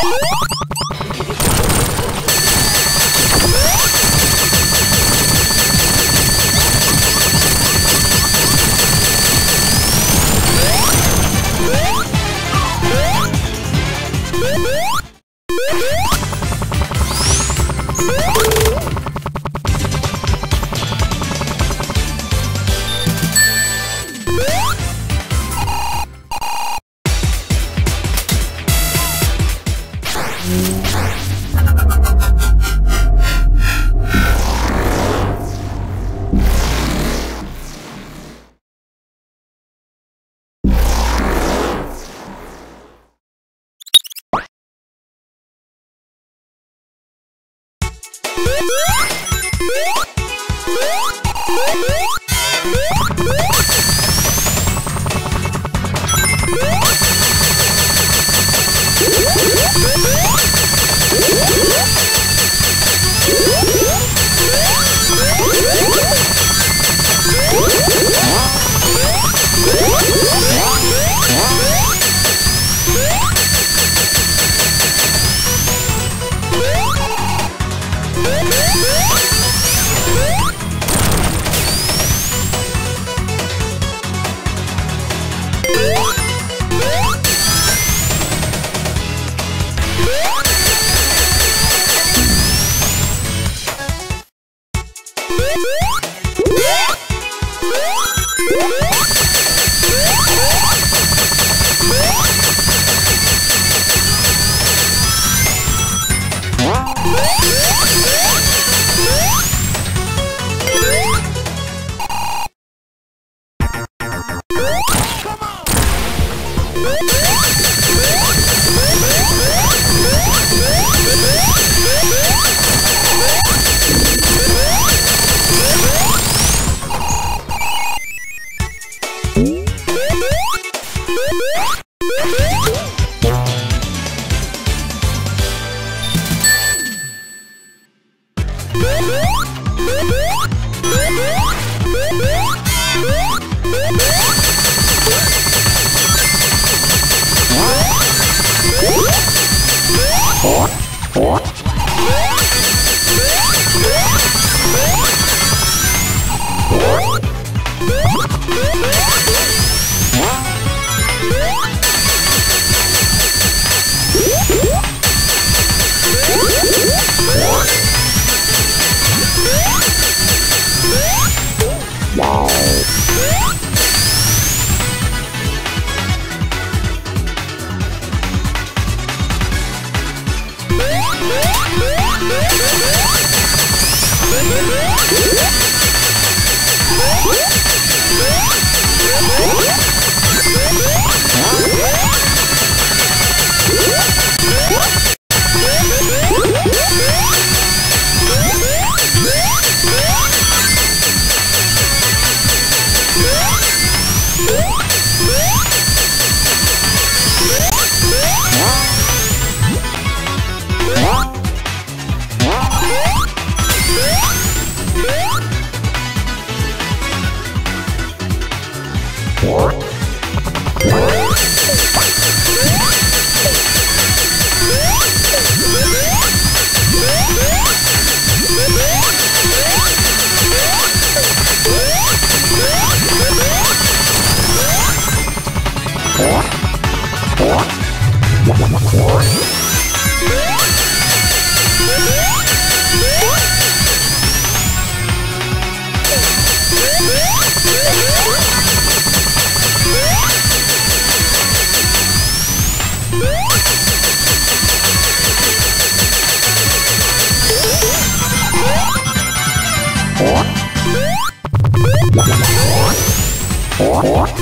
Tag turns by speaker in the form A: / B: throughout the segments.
A: Woo!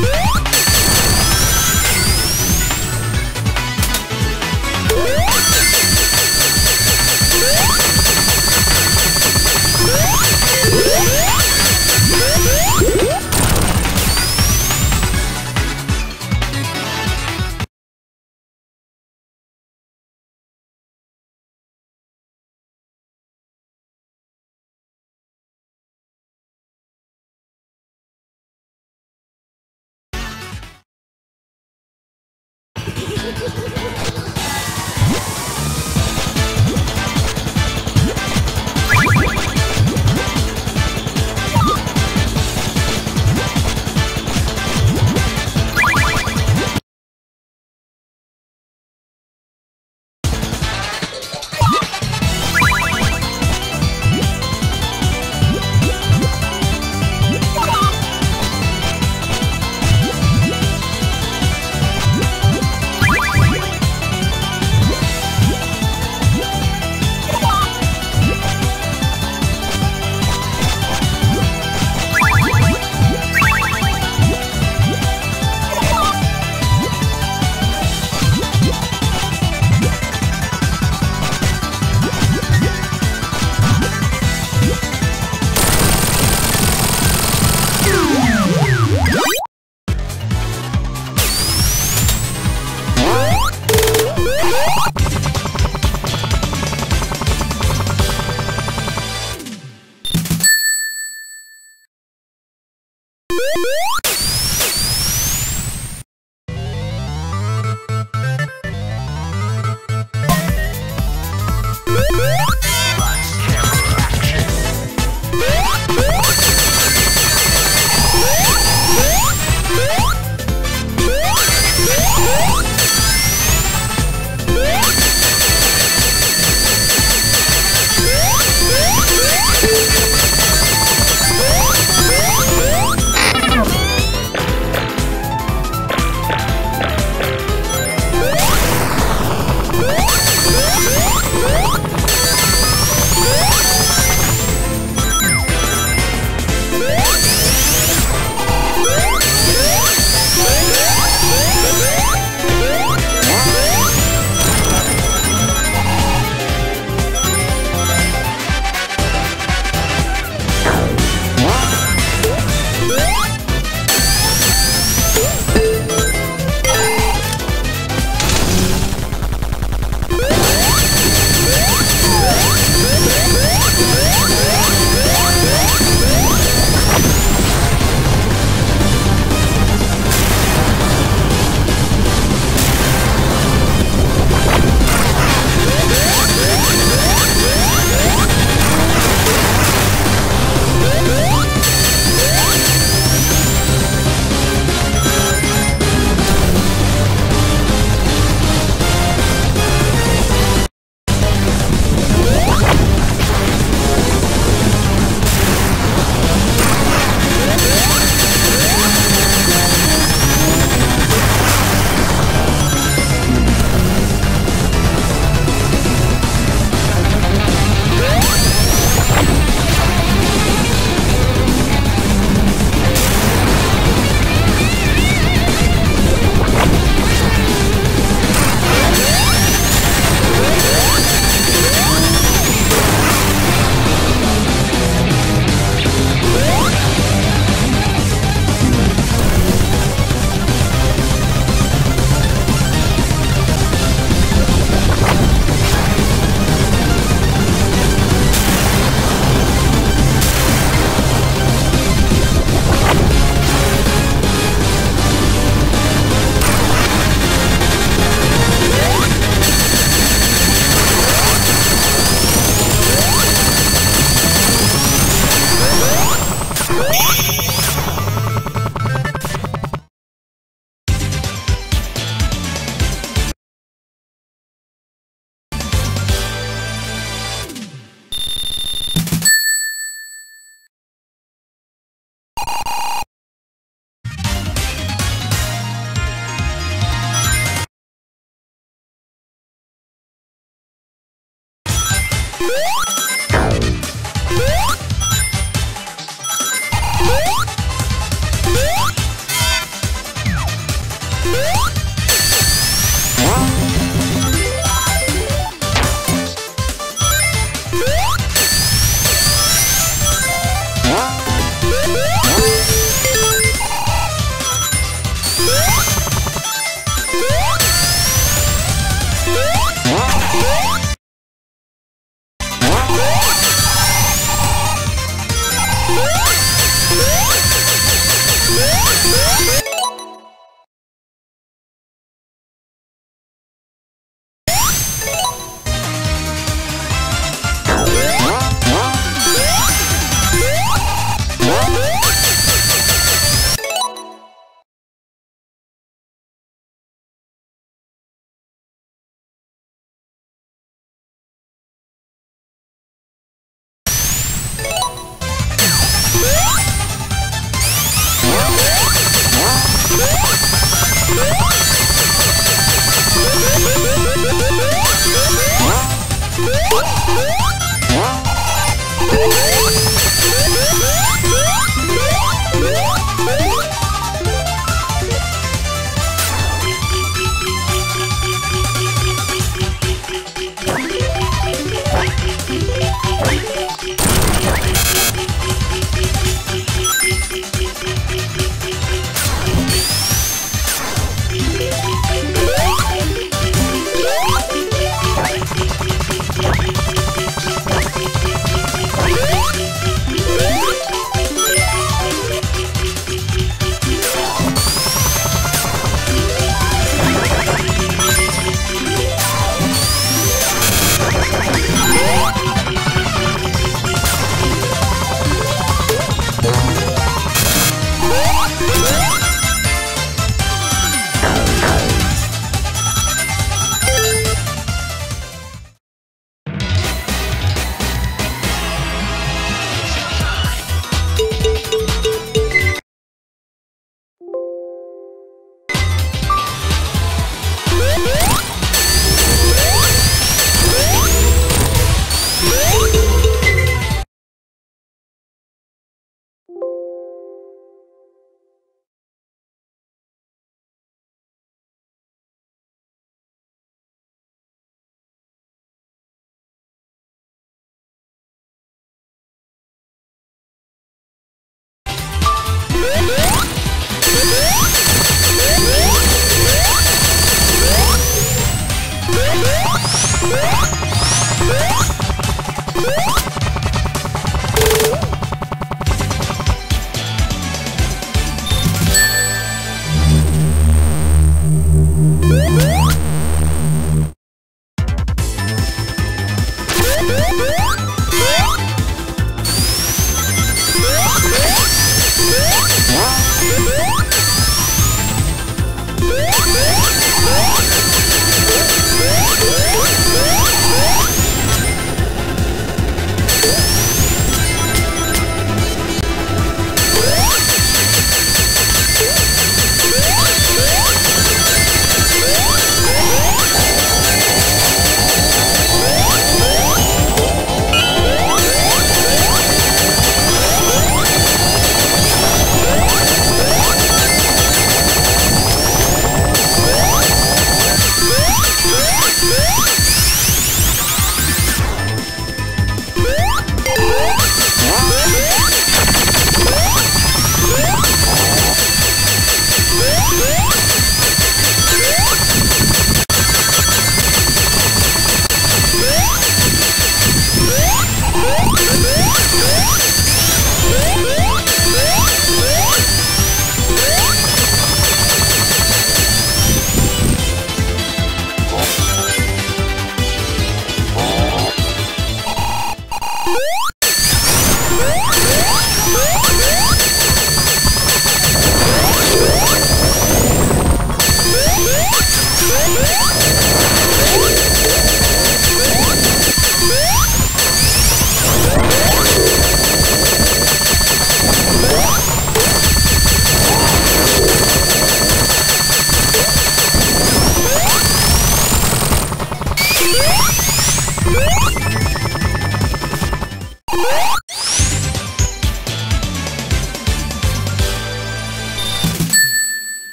A: Woo!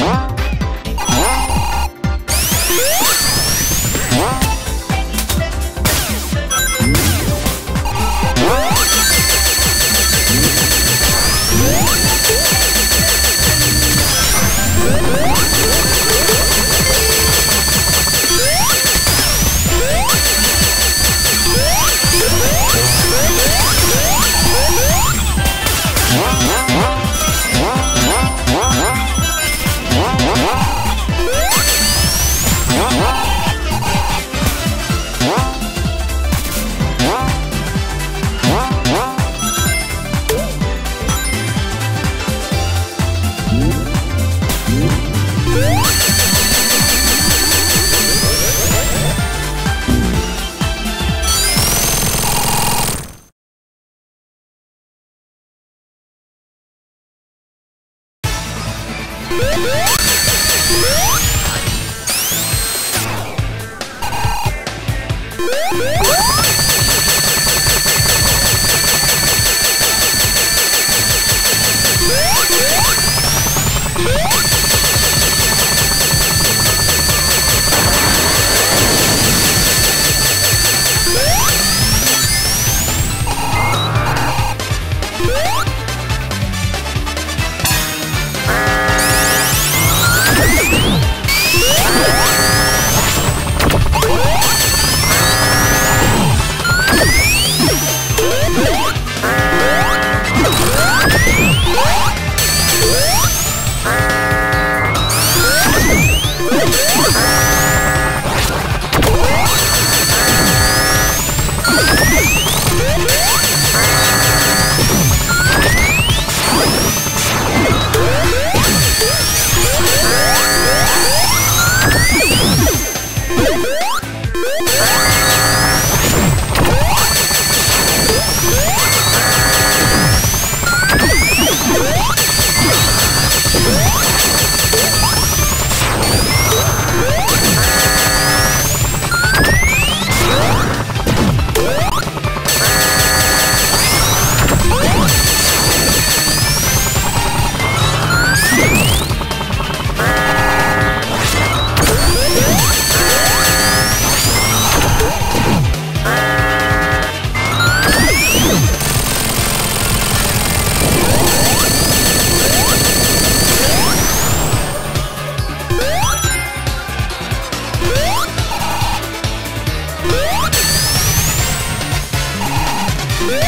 A: What? Woo!